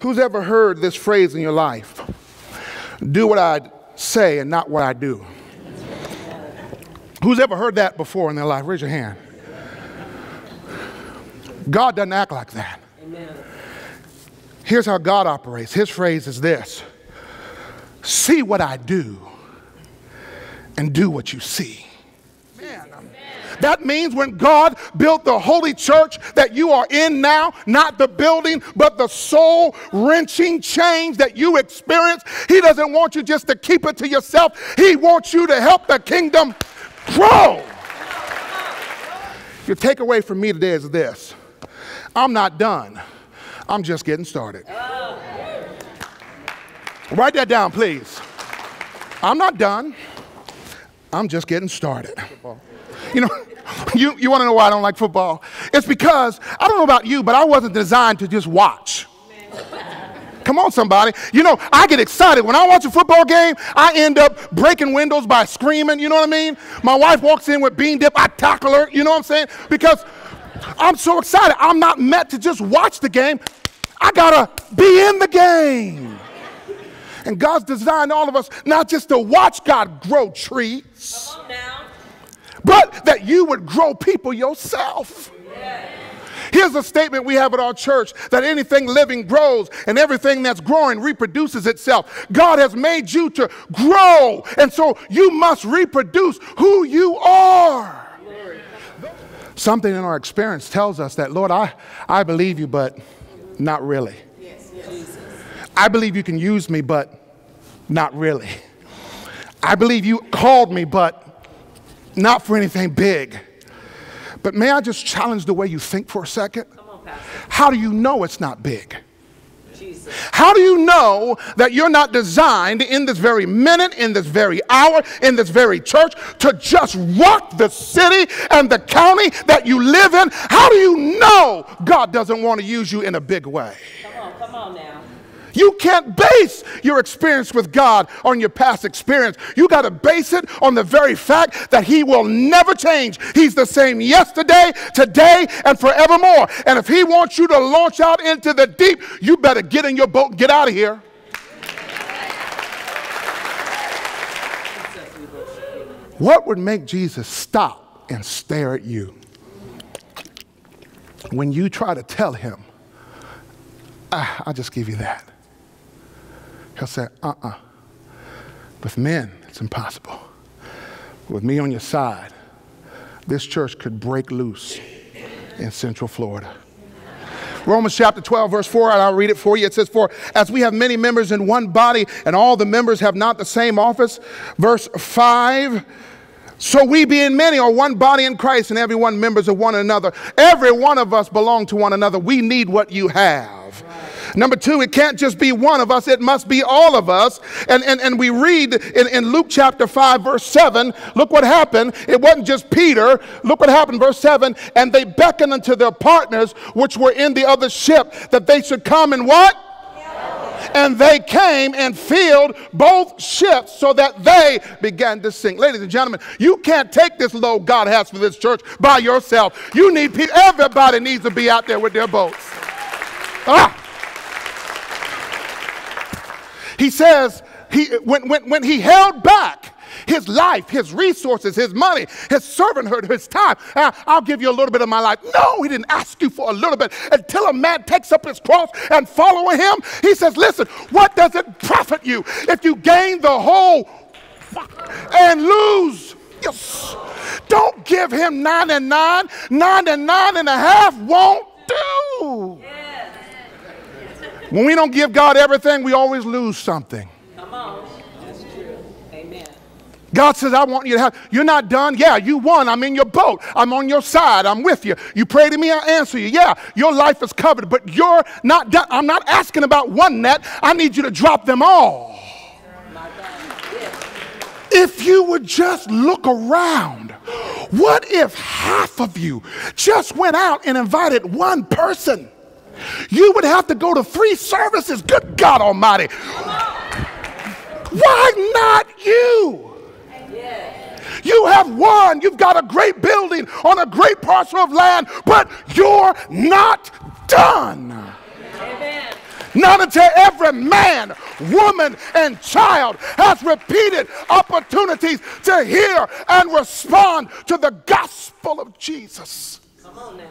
Who's ever heard this phrase in your life? Do what I say and not what I do. Who's ever heard that before in their life? Raise your hand. God doesn't act like that. Amen. Here's how God operates. His phrase is this See what I do and do what you see. That means when God built the holy church that you are in now, not the building, but the soul wrenching change that you experience, He doesn't want you just to keep it to yourself. He wants you to help the kingdom grow. Your takeaway from me today is this I'm not done, I'm just getting started. Write that down, please. I'm not done. I'm just getting started. You know, you, you want to know why I don't like football? It's because, I don't know about you, but I wasn't designed to just watch. Come on, somebody. You know, I get excited. When I watch a football game, I end up breaking windows by screaming. You know what I mean? My wife walks in with bean dip. I tackle her. You know what I'm saying? Because I'm so excited. I'm not meant to just watch the game. I got to be in the game. And God's designed all of us not just to watch God grow trees, but that you would grow people yourself. Here's a statement we have at our church that anything living grows and everything that's growing reproduces itself. God has made you to grow, and so you must reproduce who you are. Something in our experience tells us that, Lord, I, I believe you, but not really. I believe you can use me, but not really. I believe you called me, but not for anything big. But may I just challenge the way you think for a second? On, How do you know it's not big? Jesus. How do you know that you're not designed in this very minute, in this very hour, in this very church to just rock the city and the county that you live in? How do you know God doesn't want to use you in a big way? Come on, come on now. You can't base your experience with God on your past experience. You got to base it on the very fact that He will never change. He's the same yesterday, today, and forevermore. And if He wants you to launch out into the deep, you better get in your boat and get out of here. What would make Jesus stop and stare at you when you try to tell him, ah, I'll just give you that? He'll say, uh uh With men, it's impossible. With me on your side, this church could break loose in Central Florida. Romans chapter 12, verse 4, and I'll read it for you. It says, For as we have many members in one body, and all the members have not the same office. Verse 5, so we being many are one body in Christ, and every one members of one another. Every one of us belong to one another. We need what you have. Number two, it can't just be one of us, it must be all of us. And, and, and we read in, in Luke chapter 5, verse 7, look what happened. It wasn't just Peter. Look what happened, verse 7. And they beckoned unto their partners, which were in the other ship, that they should come and what? and they came and filled both ships so that they began to sink. Ladies and gentlemen, you can't take this load God has for this church by yourself. You need people, everybody needs to be out there with their boats. Ah! He says, he, when, when, when he held back his life, his resources, his money, his servanthood, his time. Uh, I'll give you a little bit of my life. No, he didn't ask you for a little bit. Until a man takes up his cross and follow him, he says, listen, what does it profit you if you gain the whole and lose? Yes. Don't give him nine and nine. Nine and nine and a half won't do. Yeah. When we don't give God everything, we always lose something. Come on. That's true. Amen. God says, I want you to have, you're not done. Yeah, you won. I'm in your boat. I'm on your side. I'm with you. You pray to me, I answer you. Yeah, your life is covered, but you're not done. I'm not asking about one net. I need you to drop them all. If you would just look around, what if half of you just went out and invited one person? You would have to go to three services. Good God Almighty. Why not you? You have won. You've got a great building on a great parcel of land, but you're not done. Not until every man, woman, and child has repeated opportunities to hear and respond to the gospel of Jesus. Come on now.